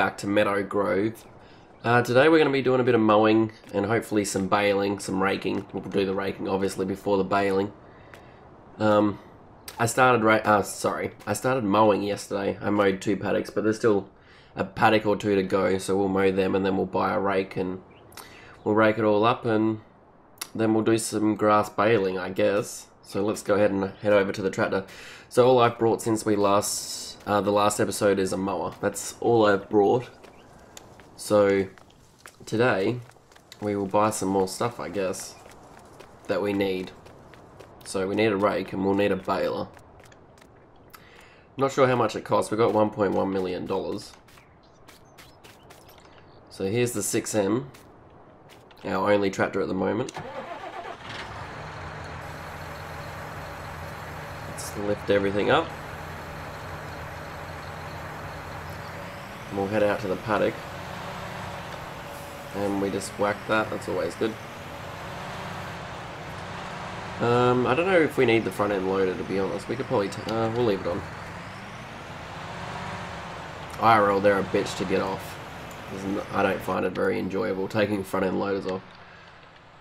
back to Meadow Grove. Uh, today we're going to be doing a bit of mowing and hopefully some baling, some raking. We'll do the raking obviously before the baling. Um, I started ra uh, sorry, I started mowing yesterday. I mowed two paddocks, but there's still a paddock or two to go, so we'll mow them and then we'll buy a rake and we'll rake it all up and then we'll do some grass baling, I guess. So let's go ahead and head over to the tractor. So all I've brought since we last, uh, the last episode is a mower. That's all I've brought. So today we will buy some more stuff, I guess, that we need. So we need a rake and we'll need a baler. Not sure how much it costs. We've got 1.1 million dollars. So here's the 6M, our only tractor at the moment. Let's lift everything up. And we'll head out to the paddock. And we just whack that, that's always good. Um, I don't know if we need the front end loader to be honest. We could probably, uh, we'll leave it on. IRL, they're a bitch to get off. I don't find it very enjoyable taking front end loaders off.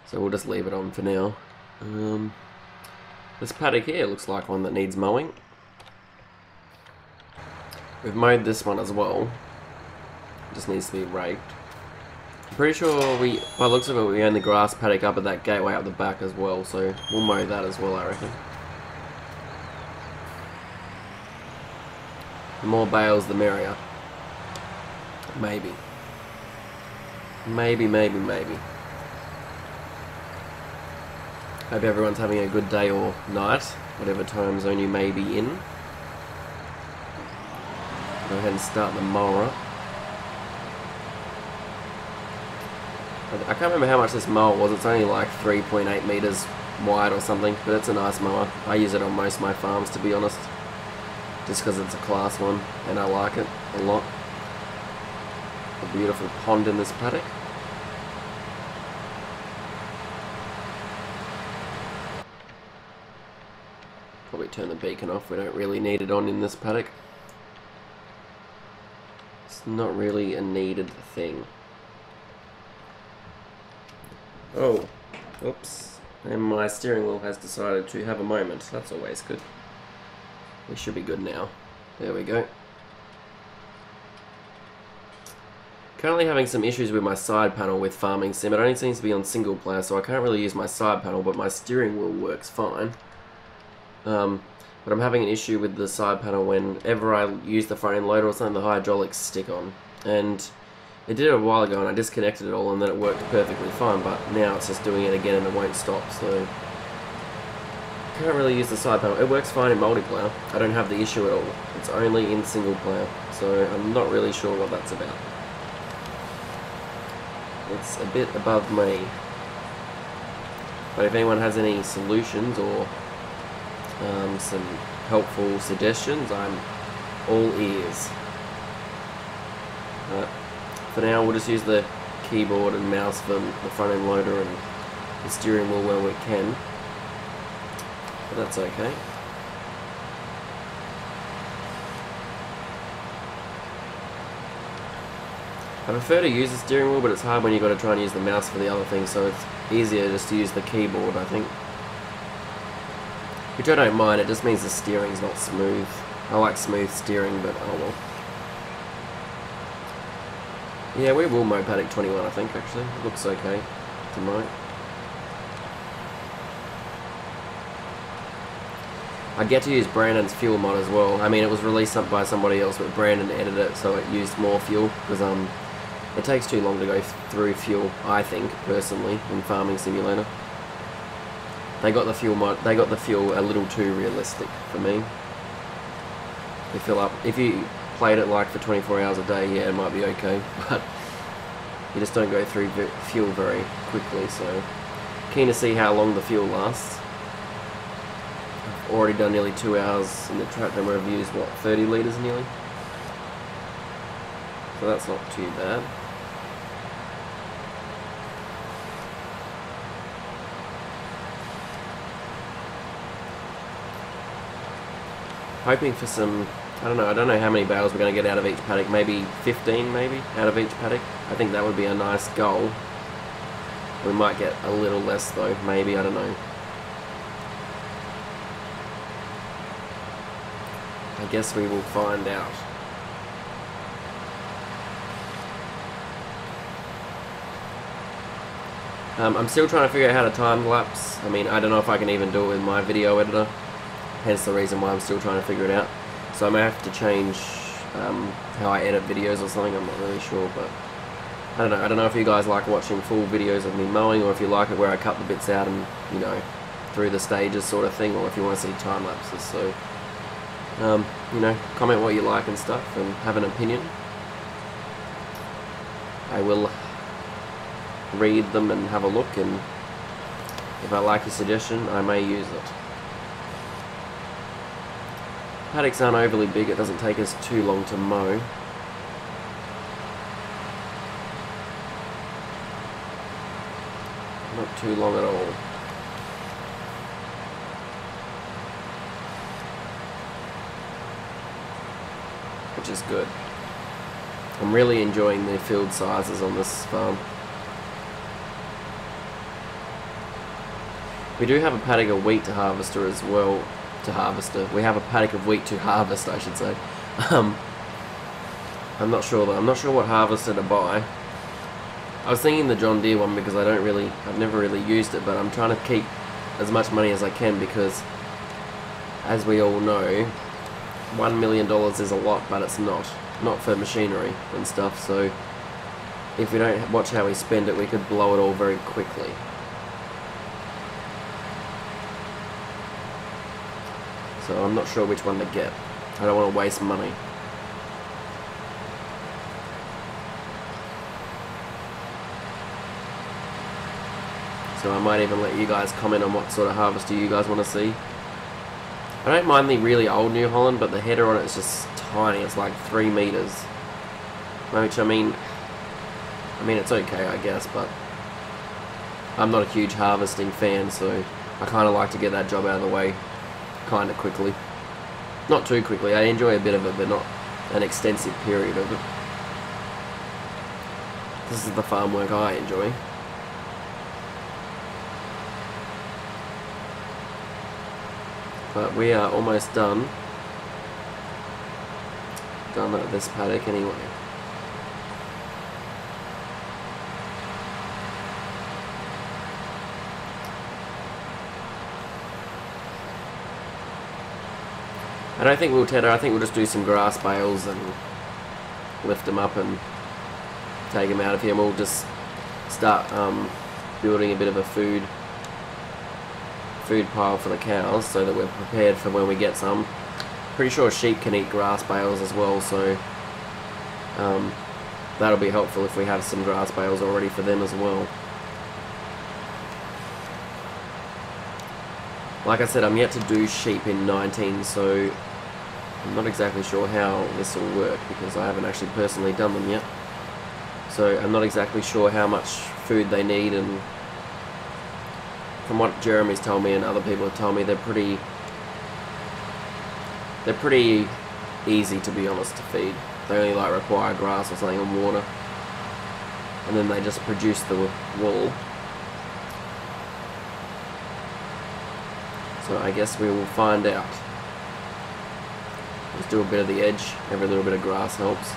So we'll just leave it on for now. Um, this paddock here looks like one that needs mowing. We've mowed this one as well. Just needs to be raked. I'm pretty sure we, by looks of it, we own the grass paddock up at that gateway up the back as well, so we'll mow that as well, I reckon. The more bales, the merrier. Maybe. Maybe, maybe, maybe. Hope everyone's having a good day or night, whatever time zone you may be in. Go ahead and start the mower up. I can't remember how much this mower was. It's only like 3.8 meters wide or something, but it's a nice mower. I use it on most of my farms, to be honest, just because it's a Claas one, and I like it a lot. A beautiful pond in this paddock. Probably turn the beacon off. We don't really need it on in this paddock. It's not really a needed thing. Oh, oops. And my steering wheel has decided to have a moment. That's always good. We should be good now. There we go. Currently having some issues with my side panel with Farming Sim. It only seems to be on single player, so I can't really use my side panel, but my steering wheel works fine. Um, but I'm having an issue with the side panel whenever I use the front end loader or something, the hydraulics stick on. And it did it a while ago and I disconnected it all and then it worked perfectly fine, but now it's just doing it again and it won't stop, so... Can't really use the side panel. It works fine in multiplayer. I don't have the issue at all. It's only in single player, so I'm not really sure what that's about. It's a bit above me. But if anyone has any solutions or um, some helpful suggestions, I'm all ears. Uh, for now, we'll just use the keyboard and mouse for the front end loader and the steering wheel where we can. But that's okay. I prefer to use the steering wheel, but it's hard when you've got to try and use the mouse for the other things, so it's easier just to use the keyboard, I think. Which I don't mind, it just means the steering's not smooth. I like smooth steering, but oh well. Yeah, we will mow paddock 21, I think, actually. It looks okay to mow. I get to use Brandon's fuel mod as well. I mean, it was released by somebody else, but Brandon edited it so it used more fuel, because um, it takes too long to go through fuel, I think, personally, in Farming Simulator. They got the fuel mod, they got the fuel a little too realistic for me. They fill up, if you played it like for 24 hours a day, yeah, it might be okay, but you just don't go through fuel very quickly, so keen to see how long the fuel lasts. I've already done nearly two hours in the track where I've used, what, 30 litres nearly? So that's not too bad. Hoping for some I don't know. I don't know how many bales we're going to get out of each paddock. Maybe 15, maybe out of each paddock. I think that would be a nice goal. We might get a little less though. Maybe I don't know. I guess we will find out. Um, I'm still trying to figure out how to time lapse. I mean, I don't know if I can even do it with my video editor. Hence the reason why I'm still trying to figure it out. So I may have to change um, how I edit videos or something. I'm not really sure, but I don't know. I don't know if you guys like watching full videos of me mowing, or if you like it where I cut the bits out and you know through the stages sort of thing, or if you want to see time lapses. So um, you know, comment what you like and stuff, and have an opinion. I will read them and have a look and if I like your suggestion I may use it. Paddocks aren't overly big, it doesn't take us too long to mow. Not too long at all. Which is good. I'm really enjoying the field sizes on this farm. We do have a paddock of wheat to harvester as well. To harvester. We have a paddock of wheat to harvest, I should say. Um, I'm not sure though. I'm not sure what harvester to buy. I was thinking the John Deere one because I don't really, I've never really used it, but I'm trying to keep as much money as I can because, as we all know, one million dollars is a lot, but it's not. Not for machinery and stuff. So, if we don't watch how we spend it, we could blow it all very quickly. So I'm not sure which one to get. I don't want to waste money. So I might even let you guys comment on what sort of harvester you guys want to see. I don't mind the really old New Holland, but the header on it is just tiny. It's like three meters. Which I mean, I mean it's okay, I guess, but I'm not a huge harvesting fan, so I kind of like to get that job out of the way kind of quickly. Not too quickly, I enjoy a bit of it, but not an extensive period of it. This is the farm work I enjoy. But we are almost done. Done at this paddock anyway. I don't think we'll tedder. I think we'll just do some grass bales and lift them up and take them out of here. And we'll just start um, building a bit of a food food pile for the cows so that we're prepared for when we get some. Pretty sure sheep can eat grass bales as well, so um, that'll be helpful if we have some grass bales already for them as well. Like I said, I'm yet to do sheep in 19, so I'm not exactly sure how this will work because I haven't actually personally done them yet. So I'm not exactly sure how much food they need and from what Jeremy's told me and other people have told me they're pretty they're pretty easy to be honest to feed. They only like require grass or something and water. And then they just produce the wool. So I guess we will find out. Just do a bit of the edge. Every little bit of grass helps.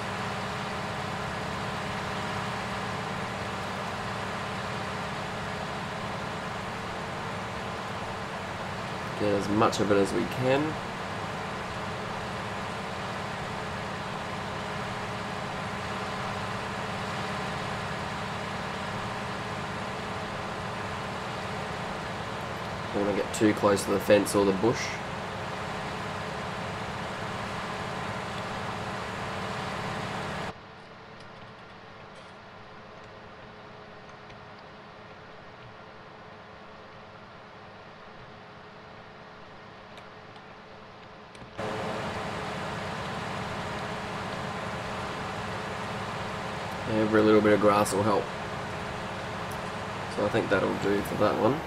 Get as much of it as we can. Don't want to get too close to the fence or the bush. Every will help. So I think that'll do for that one.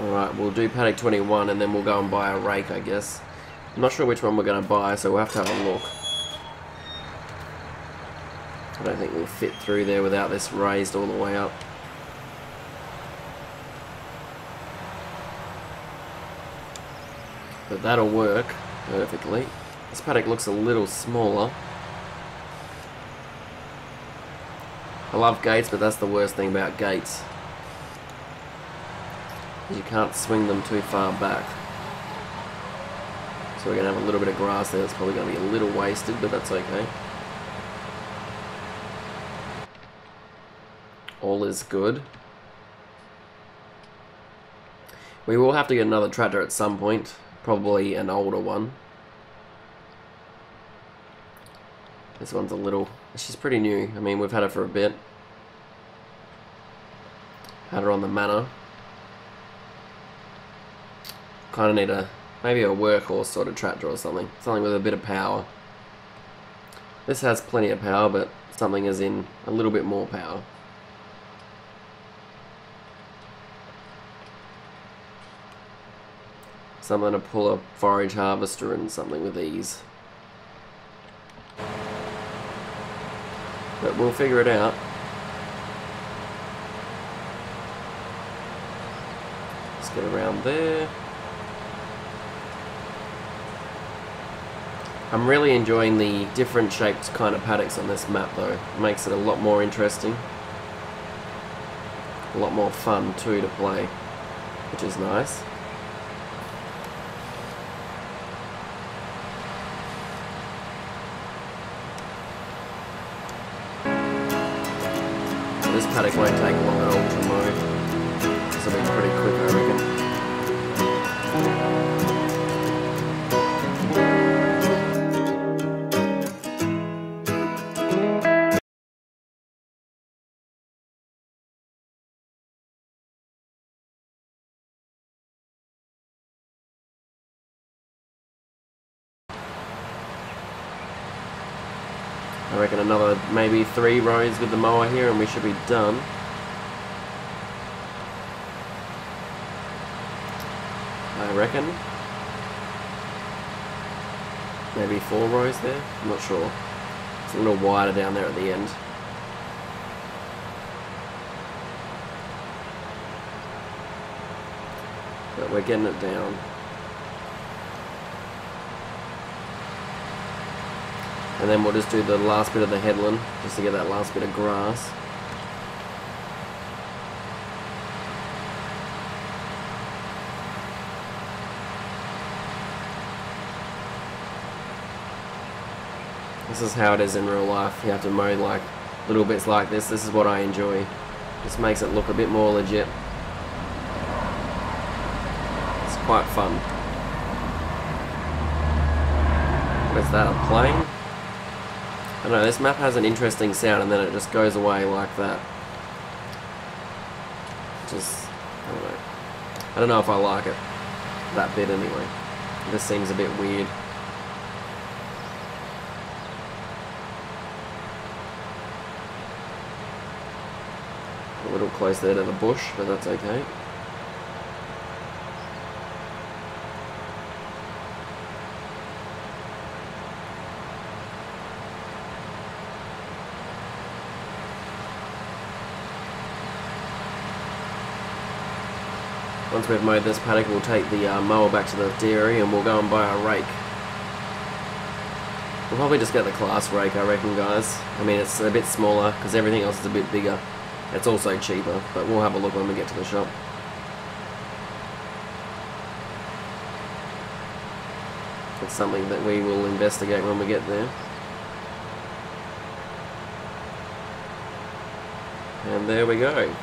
Alright, we'll do paddock 21 and then we'll go and buy a rake, I guess. I'm not sure which one we're going to buy, so we'll have to have a look. I don't think we'll fit through there without this raised all the way up. But that'll work perfectly. This paddock looks a little smaller. I love gates, but that's the worst thing about gates. You can't swing them too far back. So we're going to have a little bit of grass there. It's probably going to be a little wasted, but that's okay. All is good. We will have to get another tractor at some point. Probably an older one. This one's a little... She's pretty new. I mean, we've had her for a bit. Had her on the manor. Kind of need a maybe a workhorse sort of tractor or something. Something with a bit of power. This has plenty of power, but something is in a little bit more power. Something to pull a forage harvester and something with ease. But we'll figure it out. Let's get around there. I'm really enjoying the different shaped kind of paddocks on this map though. It makes it a lot more interesting. A lot more fun too to play, which is nice. This paddock won't take long I reckon another maybe three rows with the mower here and we should be done. I reckon. Maybe four rows there? I'm not sure. It's a little wider down there at the end. But we're getting it down. And then we'll just do the last bit of the headland, just to get that last bit of grass. This is how it is in real life. You have to mow like little bits like this. This is what I enjoy. Just makes it look a bit more legit. It's quite fun. Where's that? A plane? I don't know, this map has an interesting sound and then it just goes away like that. Just, I don't know. I don't know if I like it. That bit anyway. This seems a bit weird. A little close there to the bush, but that's okay. We've mowed this paddock, we'll take the uh, mower back to the dairy and we'll go and buy a rake. We'll probably just get the Claas rake, I reckon, guys. I mean, it's a bit smaller because everything else is a bit bigger. It's also cheaper, but we'll have a look when we get to the shop. It's something that we will investigate when we get there. And there we go.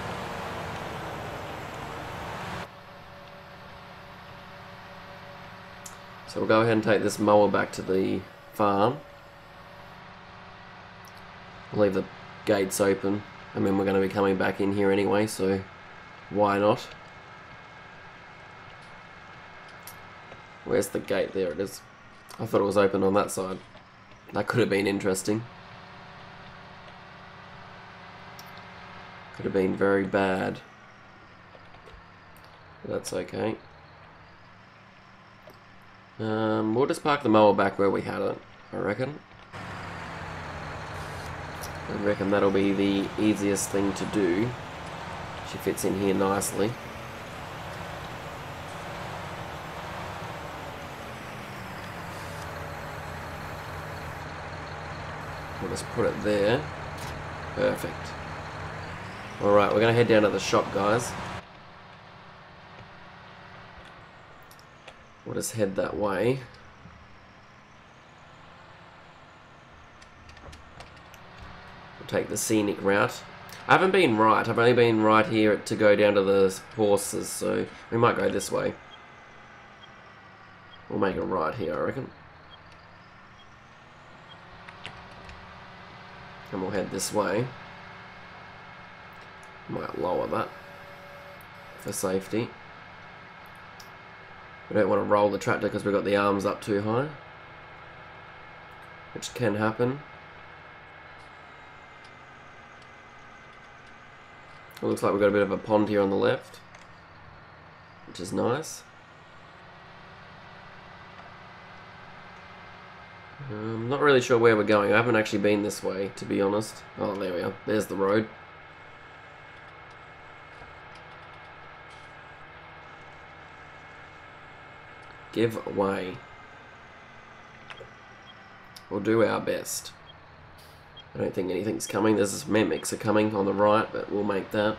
So we'll go ahead and take this mower back to the farm. Leave the gates open. I mean, we're going to be coming back in here anyway, so why not? Where's the gate? There it is. I thought it was open on that side. That could have been interesting. Could have been very bad. That's okay. Um, we'll just park the mower back where we had it, I reckon. I reckon that'll be the easiest thing to do. She fits in here nicely. We'll just put it there. Perfect. Alright, we're going to head down to the shop, guys. We'll just head that way. We'll take the scenic route. I haven't been right. I've only been right here to go down to the horses, so we might go this way. We'll make a right here, I reckon. And we'll head this way. Might lower that for safety. We don't want to roll the tractor because we've got the arms up too high. Which can happen. It looks like we've got a bit of a pond here on the left. Which is nice. I'm um, not really sure where we're going. I haven't actually been this way, to be honest. Oh, there we are. There's the road. Give way. We'll do our best. I don't think anything's coming. There's some mimics are coming on the right, but we'll make that.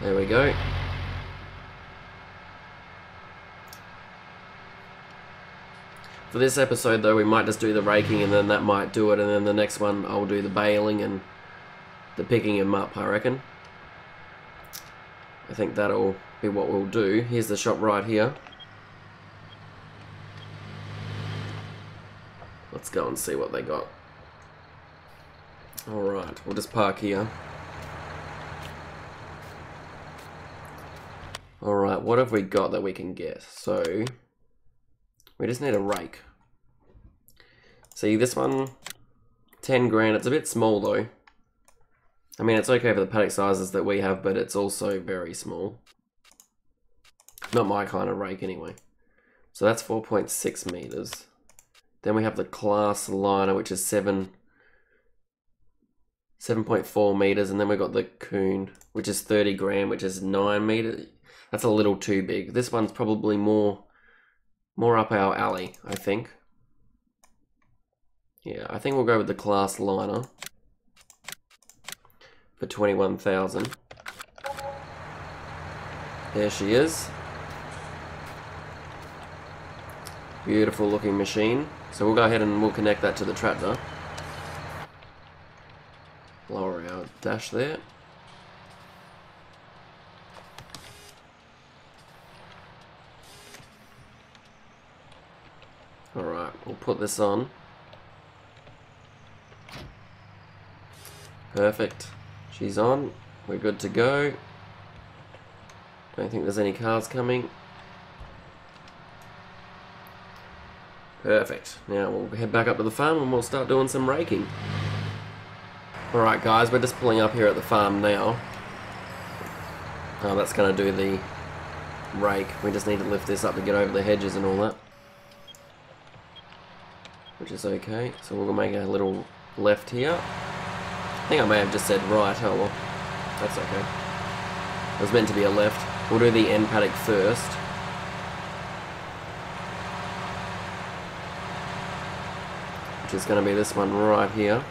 There we go. For this episode though, we might just do the raking and then that might do it and then the next one I'll do the baling and the picking him up, I reckon. I think that'll be what we'll do. Here's the shop right here. Let's go and see what they got. Alright, we'll just park here. Alright, what have we got that we can get? So, we just need a rake. See, this one, 10 grand. It's a bit small, though. I mean, it's okay for the paddock sizes that we have, but it's also very small. Not my kind of rake, anyway. So that's 4.6 meters. Then we have the Claas liner, which is 7... 7.4 meters, and then we've got the Kuhn, which is 30 gram, which is 9 meters. That's a little too big. This one's probably more more up our alley, I think. Yeah, I think we'll go with the Claas liner for 21,000. There she is. Beautiful looking machine. So we'll go ahead and we'll connect that to the tractor. Lower our dash there. Alright, we'll put this on. Perfect. She's on. We're good to go. Don't think there's any cars coming. Perfect. Now we'll head back up to the farm and we'll start doing some raking. Alright guys, we're just pulling up here at the farm now. Oh, that's going to do the rake. We just need to lift this up to get over the hedges and all that which is okay. So we'll make a little left here. I think I may have just said right, oh well, that's okay. It was meant to be a left. We'll do the end paddock first. Is going to be this one right here.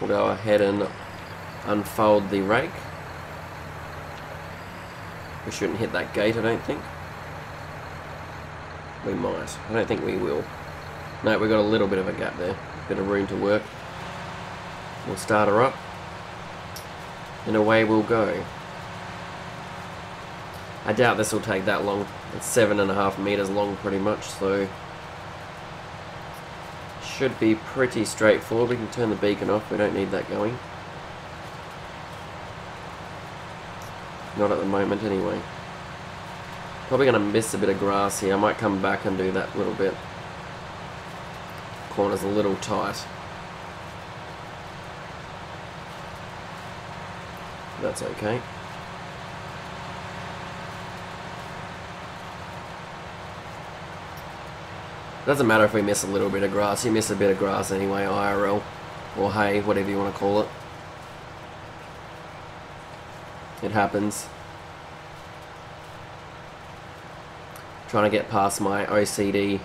We'll go ahead and unfold the rake. We shouldn't hit that gate, I don't think. We might. I don't think we will. No, we've got a little bit of a gap there. A bit of room to work. We'll start her up. And away we'll go. I doubt this will take that long. It's seven and a half meters long pretty much, so should be pretty straightforward. We can turn the beacon off, we don't need that going. Not at the moment anyway. Probably going to miss a bit of grass here. I might come back and do that little bit. Corner's a little tight. That's okay. Doesn't matter if we miss a little bit of grass. You miss a bit of grass anyway, IRL. Or hay, whatever you want to call it. It happens. Trying to get past my OCD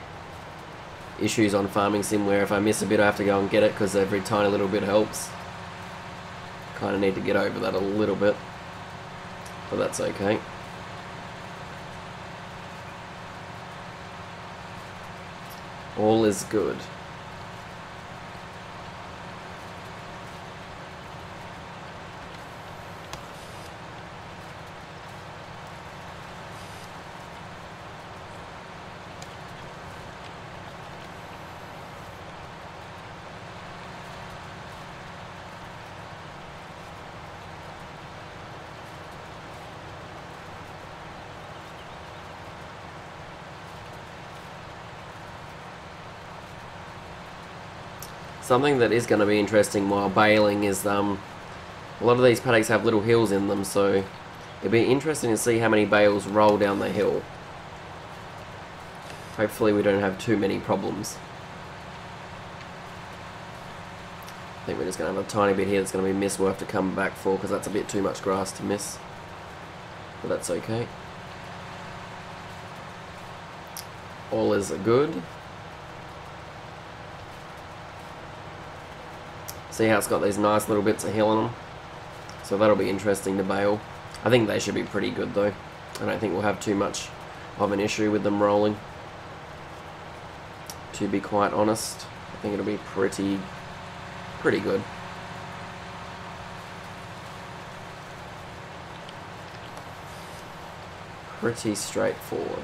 issues on Farming Sim where if I miss a bit I have to go and get it because every tiny little bit helps. Kind of need to get over that a little bit. But that's okay. All is good. Something that is going to be interesting while baling is um, a lot of these paddocks have little hills in them, so it'd be interesting to see how many bales roll down the hill. Hopefully we don't have too many problems. I think we're just going to have a tiny bit here that's going to be missed we'll have to come back for because that's a bit too much grass to miss. But that's okay. All is good. See how it's got these nice little bits of hill on them? So that'll be interesting to bale. I think they should be pretty good though. I don't think we'll have too much of an issue with them rolling. To be quite honest, I think it'll be pretty, pretty good. Pretty straightforward.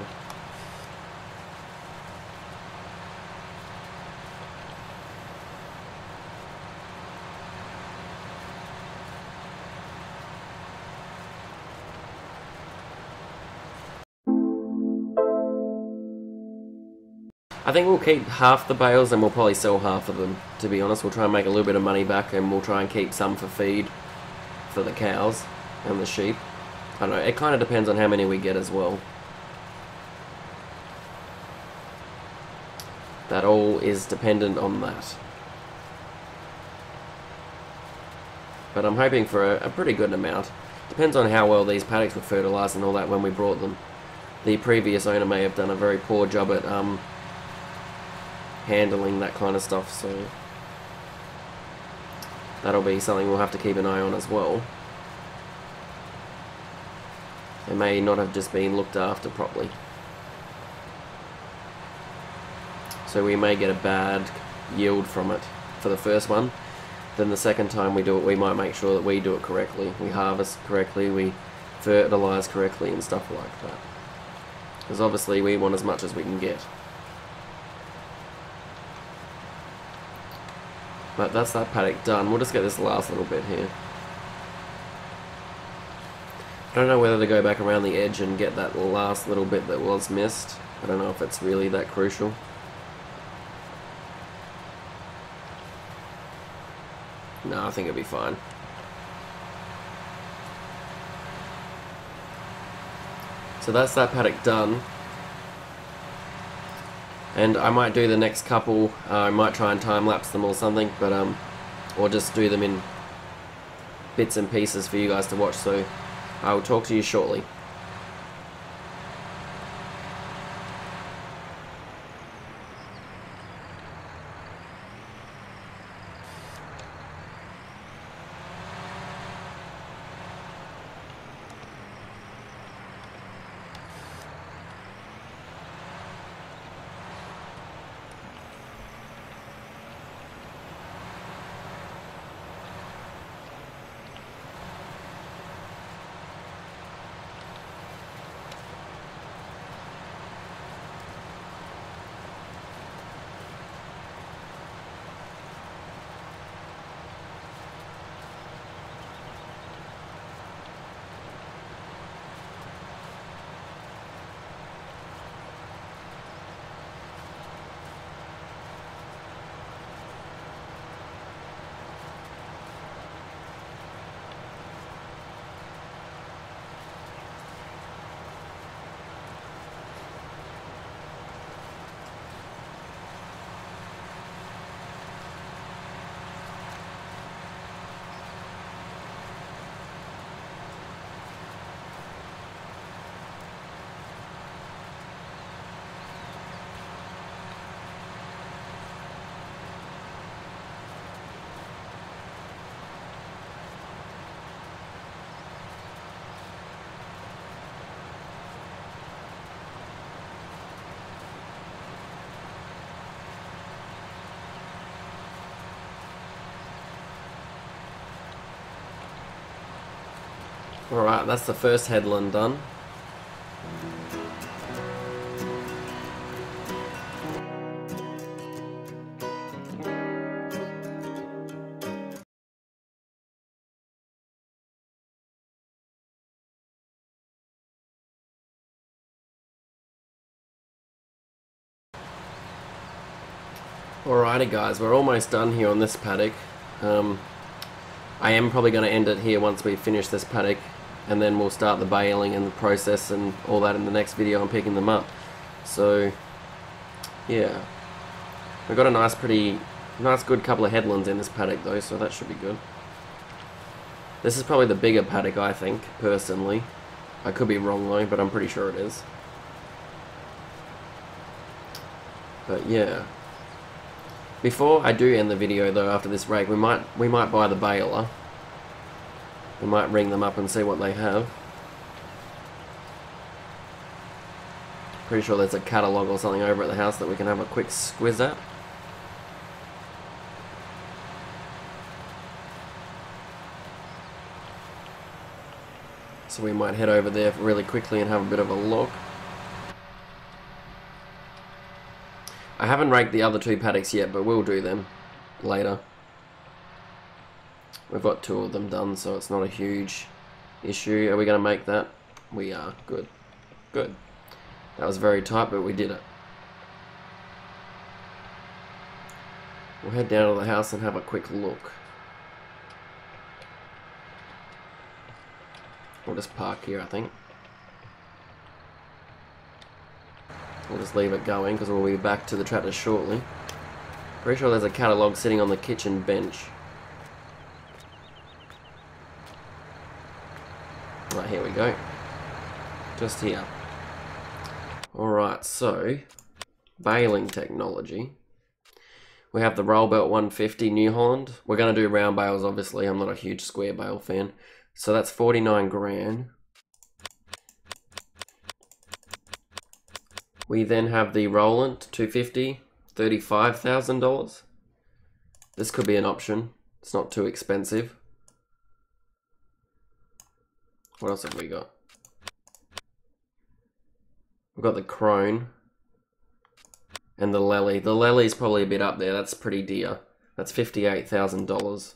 I think we'll keep half the bales and we'll probably sell half of them, to be honest. We'll try and make a little bit of money back and we'll try and keep some for feed for the cows and the sheep. I don't know, it kind of depends on how many we get as well. That all is dependent on that. But I'm hoping for a, a pretty good amount. Depends on how well these paddocks were fertilised and all that when we brought them. The previous owner may have done a very poor job at um, handling that kind of stuff, so that'll be something we'll have to keep an eye on as well. They may not have just been looked after properly. So we may get a bad yield from it for the first one. Then the second time we do it, we might make sure that we do it correctly. We harvest correctly, we fertilise correctly and stuff like that. Because obviously we want as much as we can get. But that's that paddock done. We'll just get this last little bit here. I don't know whether to go back around the edge and get that last little bit that was missed. I don't know if it's really that crucial. No, I think it'll be fine. So that's that paddock done and I might do the next couple uh, I might try and time lapse them or something but um or just do them in bits and pieces for you guys to watch so I will talk to you shortly Alright, that's the first headland done. Alrighty guys, we're almost done here on this paddock. Um, I am probably going to end it here once we finish this paddock and then we'll start the baling and the process and all that in the next video on picking them up. So, yeah. We've got a nice pretty, nice good couple of headlands in this paddock though, so that should be good. This is probably the bigger paddock I think, personally. I could be wrong though, but I'm pretty sure it is. But yeah. Before I do end the video though after this rake, we might we might buy the baler. We might ring them up and see what they have. Pretty sure there's a catalogue or something over at the house that we can have a quick squiz at. So we might head over there really quickly and have a bit of a look. I haven't raked the other two paddocks yet, but we'll do them later. We've got two of them done, so it's not a huge issue. Are we going to make that? We are. Good. Good. That was very tight, but we did it. We'll head down to the house and have a quick look. We'll just park here, I think. We'll just leave it going because we'll be back to the tractor shortly. Pretty sure there's a catalogue sitting on the kitchen bench. Right, here we go. Just here. Alright, so, baling technology. We have the Rollbelt 150 New Holland. We're going to do round bales, obviously. I'm not a huge square bale fan. So that's 49 grand. We then have the Rollant 250, $35,000. This could be an option. It's not too expensive. What else have we got? We've got the Krone and the Lely. The Lely's probably a bit up there. That's pretty dear. That's $58,000.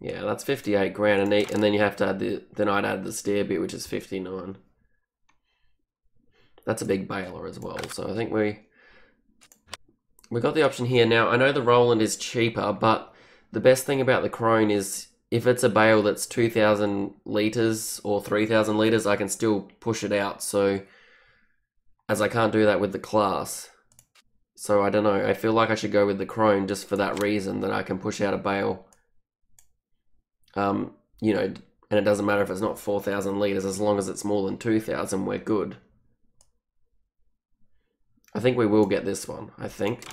Yeah, that's 58 grand and, and then you have to add the then I'd add the stair bit which is 59. That's a big baler as well. So I think we we got the option here. Now, I know the Rollant is cheaper, but the best thing about the Krone is if it's a bale that's 2,000 litres or 3,000 litres, I can still push it out. So, as I can't do that with the Claas. So, I don't know. I feel like I should go with the Krone just for that reason, that I can push out a bale. Um, you know, and it doesn't matter if it's not 4,000 litres, as long as it's more than 2,000, we're good. I think we will get this one, I think.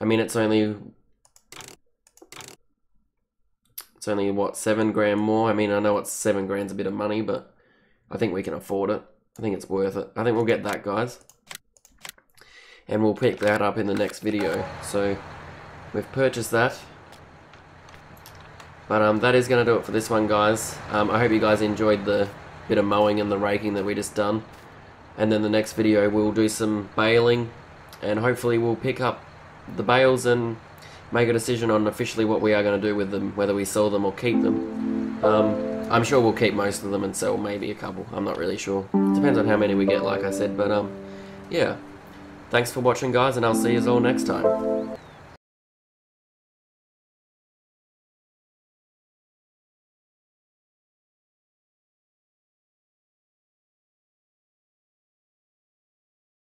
I mean, it's only... It's only, what, seven grand more? I mean, I know it's seven grand's a bit of money, but I think we can afford it. I think it's worth it. I think we'll get that, guys. And we'll pick that up in the next video. So, we've purchased that. But um, that is going to do it for this one, guys. Um, I hope you guys enjoyed the bit of mowing and the raking that we just done and then the next video we'll do some baling and hopefully we'll pick up the bales and make a decision on officially what we are going to do with them, whether we sell them or keep them. Um, I'm sure we'll keep most of them and sell maybe a couple, I'm not really sure. Depends on how many we get like I said, but um, yeah. Thanks for watching guys and I'll see you all next time.